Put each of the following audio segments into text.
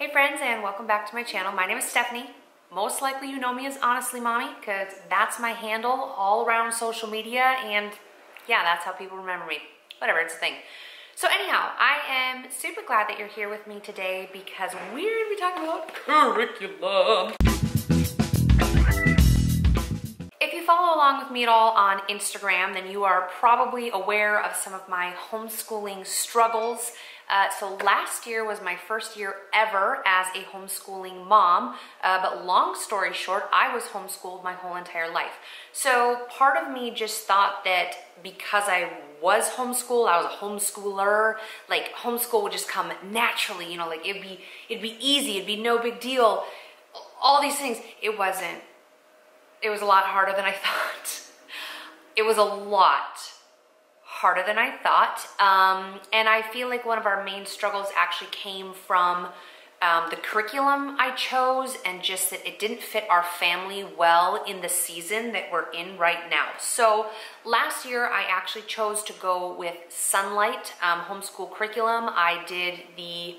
Hey friends and welcome back to my channel. My name is Stephanie. Most likely you know me as Honestly Mommy because that's my handle all around social media and yeah, that's how people remember me. Whatever, it's a thing. So anyhow, I am super glad that you're here with me today because we're going to be talking about curriculum. Follow along with me at all on Instagram, then you are probably aware of some of my homeschooling struggles uh, so last year was my first year ever as a homeschooling mom, uh, but long story short, I was homeschooled my whole entire life. So part of me just thought that because I was homeschooled, I was a homeschooler, like homeschool would just come naturally, you know, like it'd be, it'd be easy, it'd be no big deal. All these things, it wasn't. It was a lot harder than I thought. It was a lot harder than I thought. Um, and I feel like one of our main struggles actually came from um, the curriculum I chose and just that it didn't fit our family well in the season that we're in right now. So last year I actually chose to go with Sunlight um, homeschool curriculum. I did the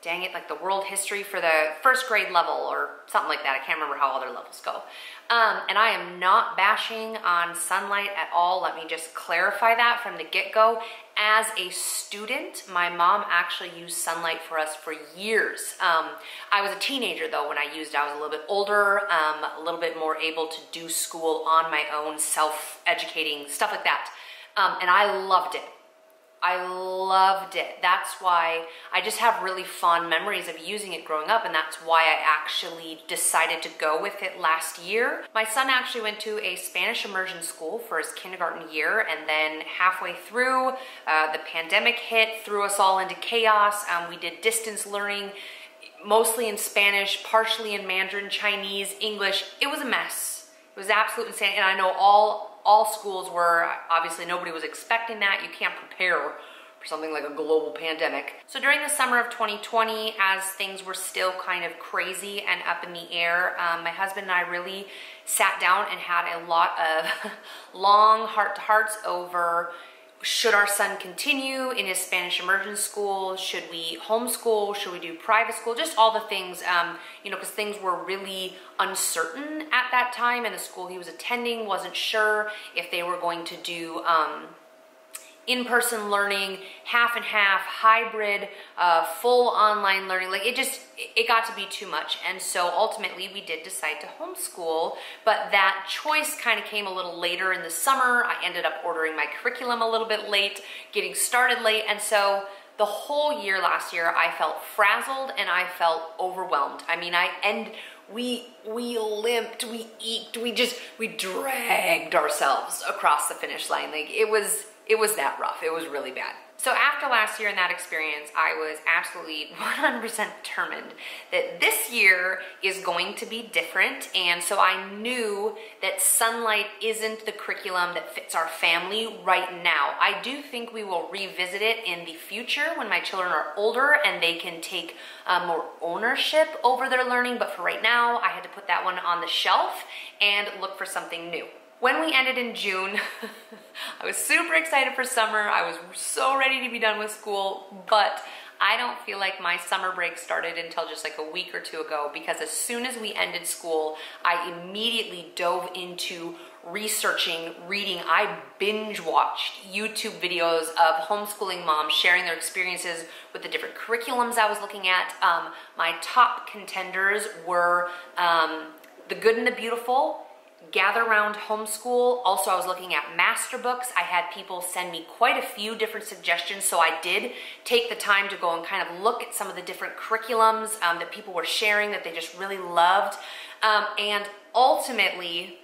dang it, like the world history for the first grade level or something like that. I can't remember how other levels go. Um, and I am not bashing on sunlight at all. Let me just clarify that from the get-go. As a student, my mom actually used sunlight for us for years. Um, I was a teenager though when I used it. I was a little bit older, um, a little bit more able to do school on my own, self-educating, stuff like that. Um, and I loved it. I loved it. That's why I just have really fond memories of using it growing up and that's why I actually decided to go with it last year. My son actually went to a Spanish immersion school for his kindergarten year and then halfway through uh, the pandemic hit, threw us all into chaos. Um, we did distance learning mostly in Spanish, partially in Mandarin, Chinese, English. It was a mess. It was absolute insane and I know all all schools were, obviously nobody was expecting that. You can't prepare for something like a global pandemic. So during the summer of 2020, as things were still kind of crazy and up in the air, um, my husband and I really sat down and had a lot of long heart-to-hearts over should our son continue in his Spanish immersion school? Should we homeschool? Should we do private school? Just all the things, um, you know, because things were really uncertain at that time and the school he was attending wasn't sure if they were going to do um, in-person learning, half and half, hybrid, uh, full online learning. Like it just, it got to be too much. And so ultimately we did decide to homeschool, but that choice kind of came a little later in the summer. I ended up ordering my curriculum a little bit late, getting started late. And so the whole year last year, I felt frazzled and I felt overwhelmed. I mean, I, and we, we limped, we eked, we just, we dragged ourselves across the finish line. Like it was, it was that rough. It was really bad. So after last year and that experience, I was absolutely 100% determined that this year is going to be different. And so I knew that sunlight isn't the curriculum that fits our family right now. I do think we will revisit it in the future when my children are older and they can take uh, more ownership over their learning. But for right now, I had to put that one on the shelf and look for something new. When we ended in June, I was super excited for summer. I was so ready to be done with school, but I don't feel like my summer break started until just like a week or two ago because as soon as we ended school, I immediately dove into researching, reading. I binge watched YouTube videos of homeschooling moms sharing their experiences with the different curriculums I was looking at. Um, my top contenders were um, The Good and the Beautiful, Gather Round Homeschool. Also, I was looking at master books. I had people send me quite a few different suggestions, so I did take the time to go and kind of look at some of the different curriculums um, that people were sharing that they just really loved. Um, and ultimately,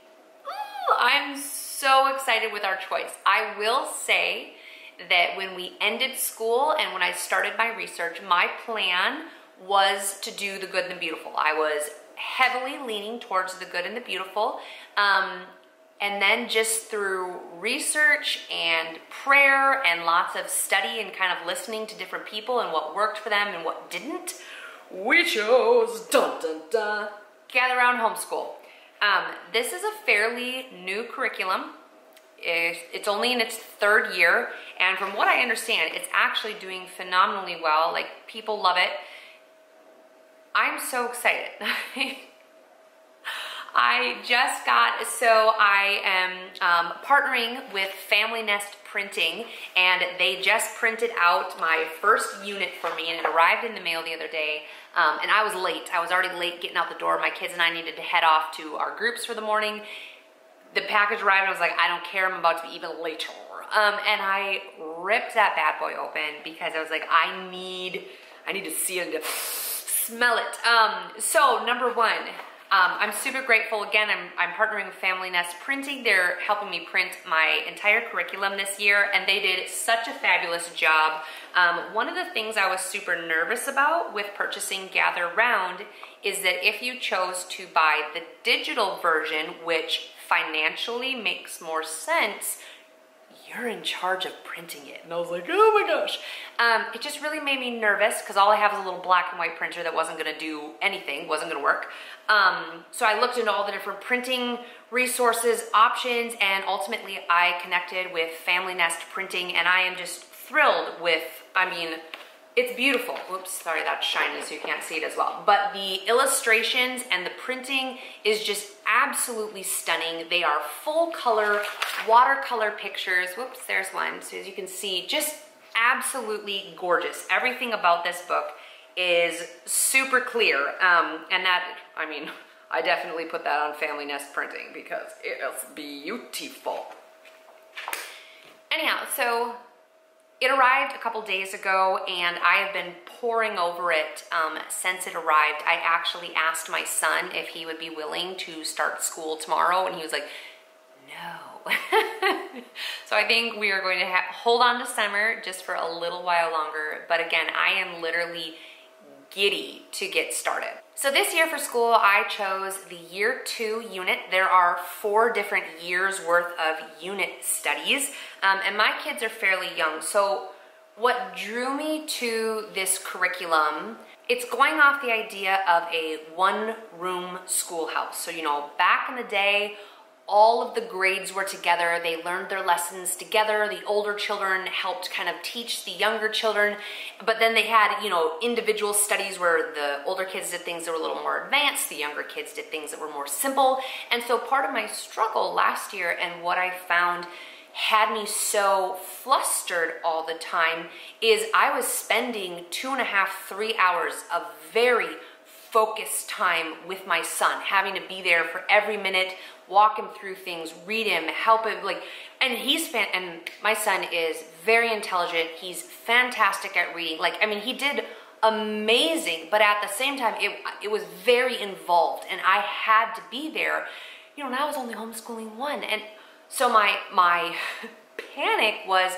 I'm so excited with our choice. I will say that when we ended school and when I started my research, my plan was to do the good and the beautiful. I was heavily leaning towards the good and the beautiful. Um, and then just through research and prayer and lots of study and kind of listening to different people and what worked for them and what didn't, we chose dun, dun, dun, Gather Round Homeschool. Um, this is a fairly new curriculum. It's only in its third year, and from what I understand, it's actually doing phenomenally well. Like, people love it I'm so excited. I just got, so I am um, partnering with Family Nest Printing and they just printed out my first unit for me and it arrived in the mail the other day. Um, and I was late. I was already late getting out the door. My kids and I needed to head off to our groups for the morning. The package arrived I was like, I don't care, I'm about to be even later. Um, and I ripped that bad boy open because I was like, I need, I need to see it smell it. Um, so number one, um, I'm super grateful. Again, I'm, I'm partnering with Family Nest Printing. They're helping me print my entire curriculum this year, and they did such a fabulous job. Um, one of the things I was super nervous about with purchasing Gather Round is that if you chose to buy the digital version, which financially makes more sense, you're in charge of printing it. And I was like, oh my gosh. Um, it just really made me nervous because all I have is a little black and white printer that wasn't gonna do anything, wasn't gonna work. Um, so I looked into all the different printing resources, options, and ultimately I connected with Family Nest Printing and I am just thrilled with, I mean, it's beautiful. Oops, sorry, that's shiny so you can't see it as well. But the illustrations and the printing is just absolutely stunning. They are full color, watercolor pictures. Whoops, there's one. So as you can see, just absolutely gorgeous. Everything about this book is super clear. Um, and that, I mean, I definitely put that on Family Nest Printing because it is beautiful. Anyhow, so it arrived a couple days ago and I have been poring over it um, since it arrived. I actually asked my son if he would be willing to start school tomorrow and he was like, no. so I think we are going to hold on to summer just for a little while longer. But again, I am literally giddy to get started. So this year for school, I chose the year two unit. There are four different years worth of unit studies, um, and my kids are fairly young. So what drew me to this curriculum, it's going off the idea of a one room schoolhouse. So, you know, back in the day, all of the grades were together. They learned their lessons together. The older children helped kind of teach the younger children. But then they had, you know, individual studies where the older kids did things that were a little more advanced. The younger kids did things that were more simple. And so part of my struggle last year and what I found had me so flustered all the time is I was spending two and a half, three hours of very focused time with my son, having to be there for every minute, walk him through things, read him, help him, like, and he's fan, and my son is very intelligent. He's fantastic at reading. Like, I mean, he did amazing, but at the same time, it, it was very involved and I had to be there. You know, and I was only homeschooling one. And so my, my panic was,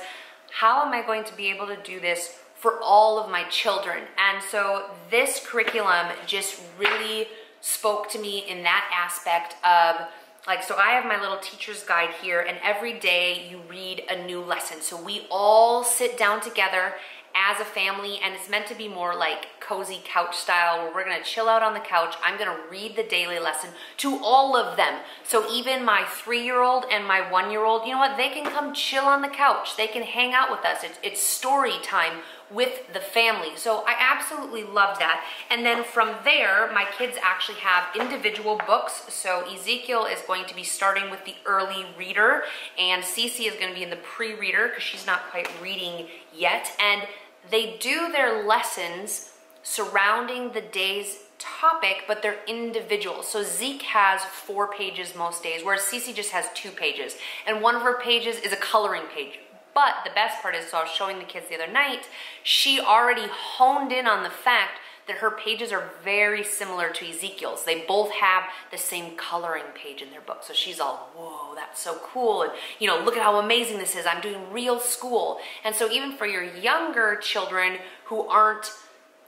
how am I going to be able to do this for all of my children. And so this curriculum just really spoke to me in that aspect of like so I have my little teacher's guide here and every day you read a new lesson. So we all sit down together as a family and it's meant to be more like cozy couch style where we're gonna chill out on the couch. I'm gonna read the daily lesson to all of them. So even my three-year-old and my one-year-old, you know what, they can come chill on the couch. They can hang out with us. It's, it's story time with the family. So I absolutely love that. And then from there, my kids actually have individual books. So Ezekiel is going to be starting with the early reader and Cece is gonna be in the pre-reader because she's not quite reading yet. And they do their lessons surrounding the day's topic, but they're individual. So Zeke has four pages most days, whereas Cece just has two pages. And one of her pages is a coloring page. But the best part is, so I was showing the kids the other night, she already honed in on the fact that her pages are very similar to Ezekiel's. They both have the same coloring page in their book. So she's all, whoa, that's so cool. And, you know, look at how amazing this is. I'm doing real school. And so even for your younger children who aren't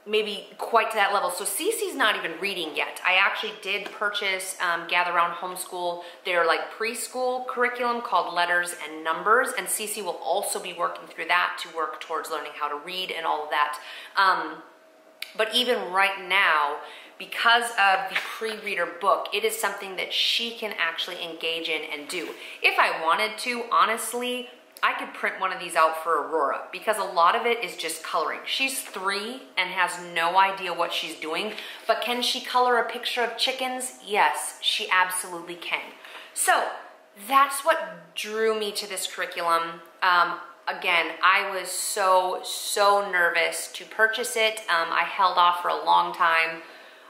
maybe quite to that level. So Cece's not even reading yet. I actually did purchase um, Gather Round Homeschool, their like preschool curriculum called Letters and Numbers, and Cece will also be working through that to work towards learning how to read and all of that. Um, but even right now, because of the pre-reader book, it is something that she can actually engage in and do. If I wanted to, honestly, I could print one of these out for Aurora because a lot of it is just coloring. She's three and has no idea what she's doing, but can she color a picture of chickens? Yes, she absolutely can. So that's what drew me to this curriculum. Um, again, I was so, so nervous to purchase it. Um, I held off for a long time.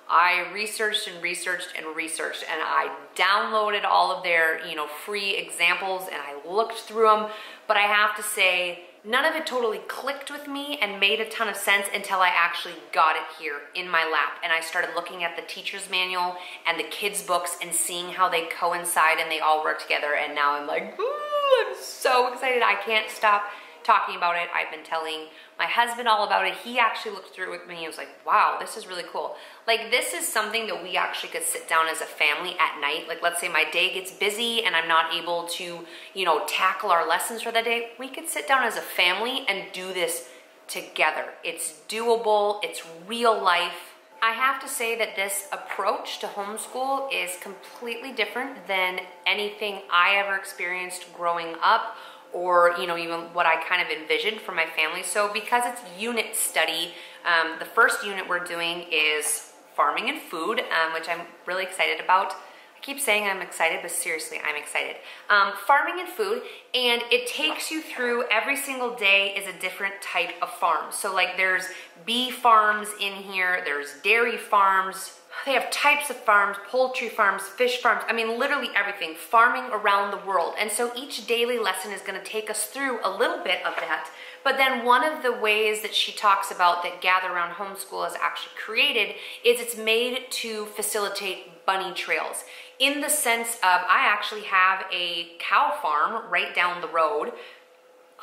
I researched and researched and researched and I downloaded all of their, you know, free examples and I looked through them, but I have to say none of it totally clicked with me and made a ton of sense until I actually got it here in my lap and I started looking at the teacher's manual and the kids books and seeing how they coincide and they all work together and now I'm like, I'm so excited. I can't stop talking about it. I've been telling my husband all about it. He actually looked through it with me and was like, wow, this is really cool. Like this is something that we actually could sit down as a family at night. Like let's say my day gets busy and I'm not able to, you know, tackle our lessons for the day. We could sit down as a family and do this together. It's doable, it's real life. I have to say that this approach to homeschool is completely different than anything I ever experienced growing up or you know even what I kind of envisioned for my family. So because it's unit study, um, the first unit we're doing is farming and food, um, which I'm really excited about. I keep saying I'm excited, but seriously, I'm excited. Um, farming and food, and it takes you through every single day is a different type of farm. So like there's bee farms in here, there's dairy farms, they have types of farms, poultry farms, fish farms, I mean, literally everything, farming around the world. And so each daily lesson is gonna take us through a little bit of that. But then one of the ways that she talks about that Gather Around Homeschool is actually created is it's made to facilitate bunny trails in the sense of I actually have a cow farm right down the road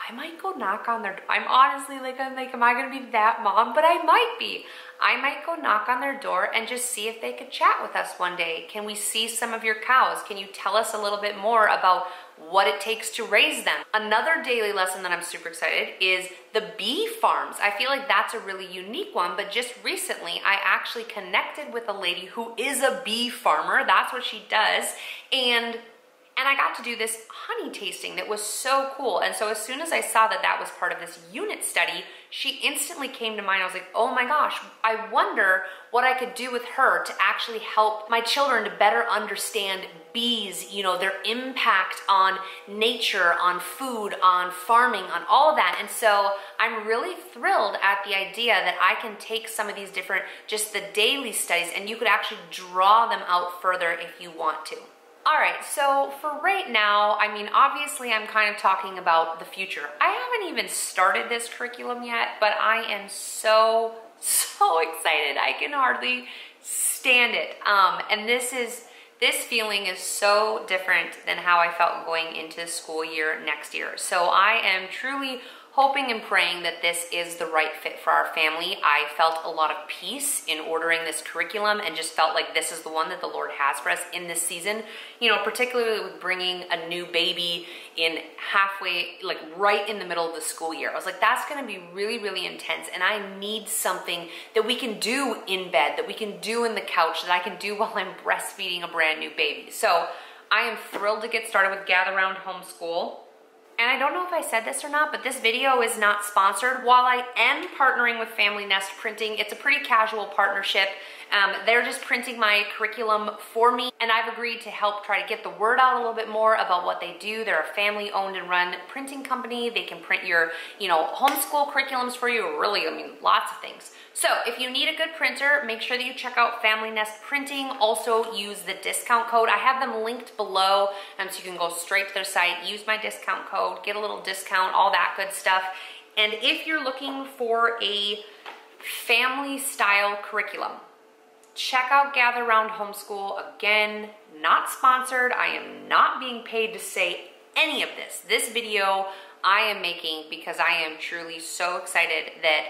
I might go knock on their, I'm honestly like, I'm like, am I gonna be that mom? But I might be. I might go knock on their door and just see if they could chat with us one day. Can we see some of your cows? Can you tell us a little bit more about what it takes to raise them? Another daily lesson that I'm super excited is the bee farms. I feel like that's a really unique one, but just recently I actually connected with a lady who is a bee farmer. That's what she does. And and I got to do this honey tasting that was so cool. And so as soon as I saw that that was part of this unit study, she instantly came to mind. I was like, oh my gosh, I wonder what I could do with her to actually help my children to better understand bees, you know, their impact on nature, on food, on farming, on all that. And so I'm really thrilled at the idea that I can take some of these different, just the daily studies, and you could actually draw them out further if you want to. All right, so for right now, I mean, obviously I'm kind of talking about the future. I haven't even started this curriculum yet, but I am so, so excited. I can hardly stand it. Um, and this is, this feeling is so different than how I felt going into the school year next year. So I am truly hoping and praying that this is the right fit for our family. I felt a lot of peace in ordering this curriculum and just felt like this is the one that the Lord has for us in this season. You know, particularly with bringing a new baby in halfway, like right in the middle of the school year. I was like, that's gonna be really, really intense. And I need something that we can do in bed, that we can do in the couch, that I can do while I'm breastfeeding a brand new baby. So I am thrilled to get started with Gather Round Homeschool and I don't know if I said this or not, but this video is not sponsored. While I am partnering with Family Nest Printing, it's a pretty casual partnership. Um, they're just printing my curriculum for me, and I've agreed to help try to get the word out a little bit more about what they do. They're a family owned and run printing company. They can print your, you know, homeschool curriculums for you, really, I mean, lots of things. So if you need a good printer, make sure that you check out Family Nest Printing. Also use the discount code. I have them linked below, um, so you can go straight to their site, use my discount code, get a little discount, all that good stuff. And if you're looking for a family style curriculum, check out Gather Round Homeschool. Again, not sponsored. I am not being paid to say any of this. This video I am making because I am truly so excited that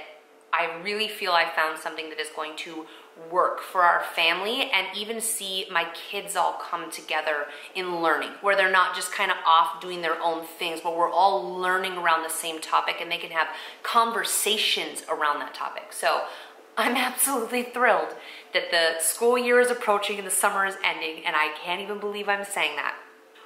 I really feel I found something that is going to work for our family and even see my kids all come together in learning where they're not just kind of off doing their own things but we're all learning around the same topic and they can have conversations around that topic so I'm absolutely thrilled that the school year is approaching and the summer is ending and I can't even believe I'm saying that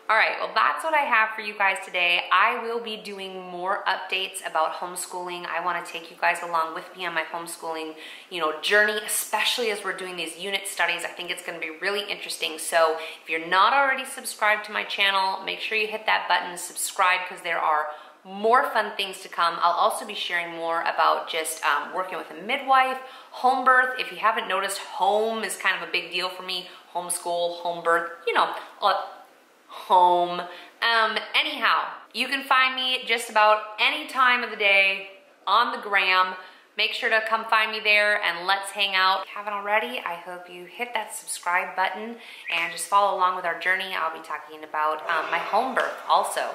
All right, well, that's what I have for you guys today. I will be doing more updates about homeschooling. I want to take you guys along with me on my homeschooling, you know, journey, especially as we're doing these unit studies. I think it's going to be really interesting. So if you're not already subscribed to my channel, make sure you hit that button, subscribe, because there are more fun things to come. I'll also be sharing more about just um, working with a midwife, home birth. If you haven't noticed, home is kind of a big deal for me. Homeschool, home birth, you know, home. Um, anyhow, you can find me just about any time of the day on the gram. Make sure to come find me there and let's hang out. Haven't already, I hope you hit that subscribe button and just follow along with our journey. I'll be talking about um, my home birth also.